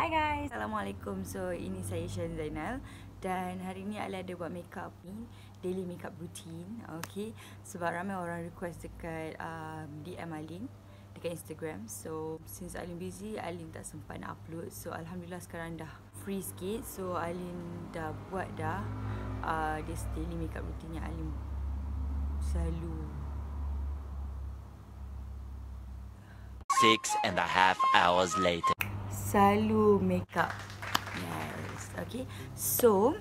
Hi guys, Assalamualaikum. So ini saya Shan Zainal dan hari ni Ali ada buat makeup ni daily makeup routine. Okay, sebab ramai orang request dekat um, DM Alin dekat Instagram. So since Alin busy, Alin tak sempat nak upload. So alhamdulillah sekarang dah free sikit. So Alin dah buat dah uh, this daily makeup routine yang Alin selalu Six and a half hours later. Selalu make up. Yes. Okay. So,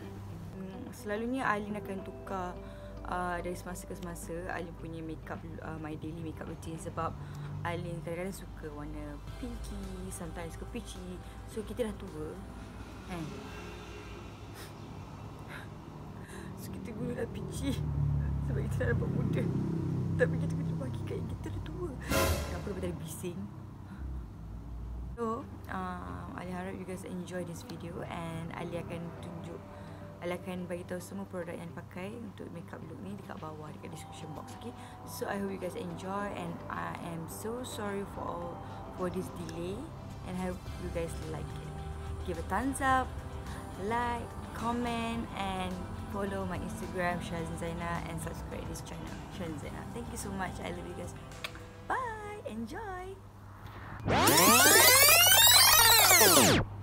mm, selalunya Alin akan tukar uh, dari semasa ke semasa Alin punya makeup uh, my daily makeup routine sebab Alin kadang-kadang suka warna pinky, sometimes suka peachy. So kita dah tua. Kan? So kita gunalah peachy sebab kita dah dapat muda. Tapi kita kena bagi kat kita dah tua. Kenapa lebih dari bising? So, um, Ali harap you guys enjoy this video and Ali akan tunjuk Ali akan bagi tahu semua produk yang pakai untuk makeup look ni dekat bawah dekat description box okay. So I hope you guys enjoy and I am so sorry for all for this delay and I hope you guys like it. Give a thumbs up, like, comment and follow my Instagram Shazin Zaina and subscribe this channel Shazin Zaina. Thank you so much. I love you guys. Bye. Enjoy. Hey!